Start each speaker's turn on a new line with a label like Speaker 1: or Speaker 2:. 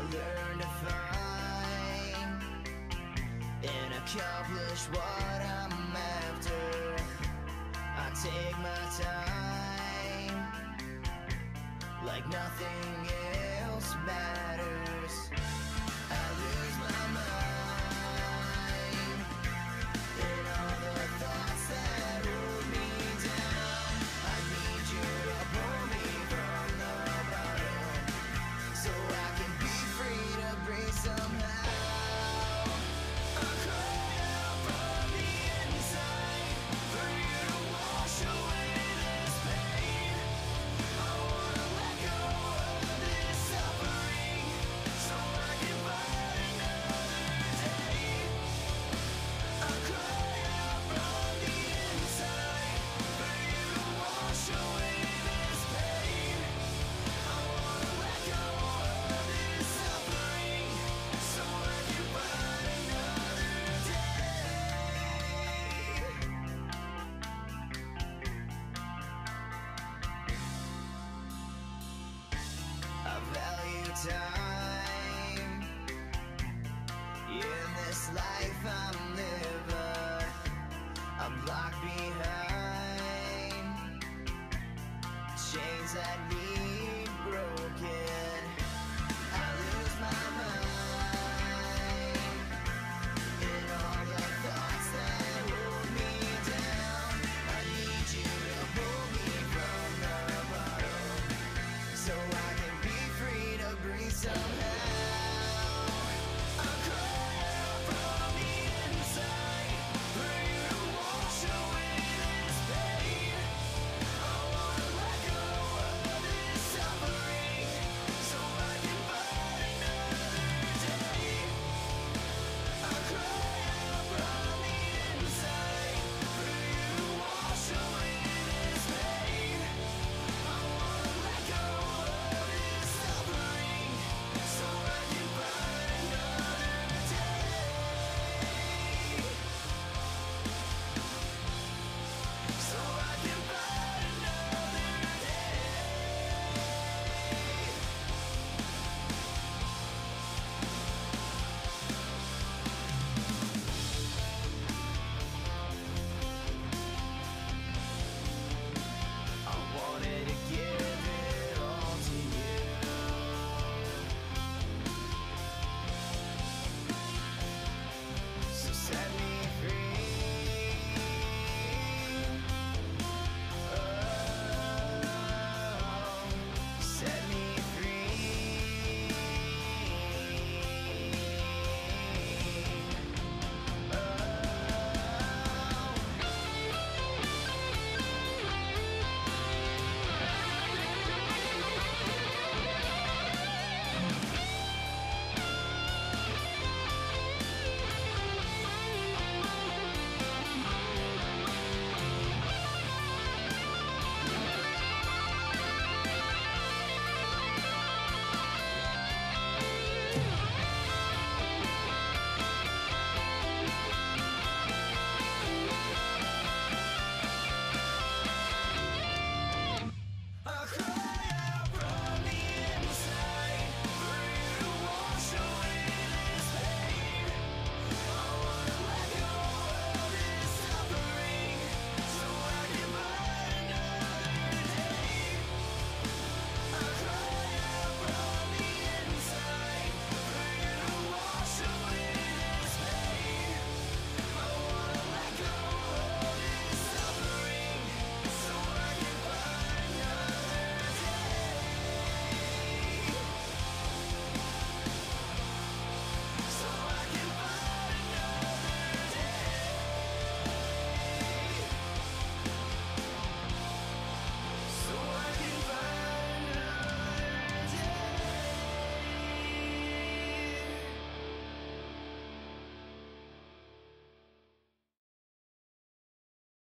Speaker 1: learn to find and accomplish what I'm after. I take my time like nothing else matters. I lose my mind.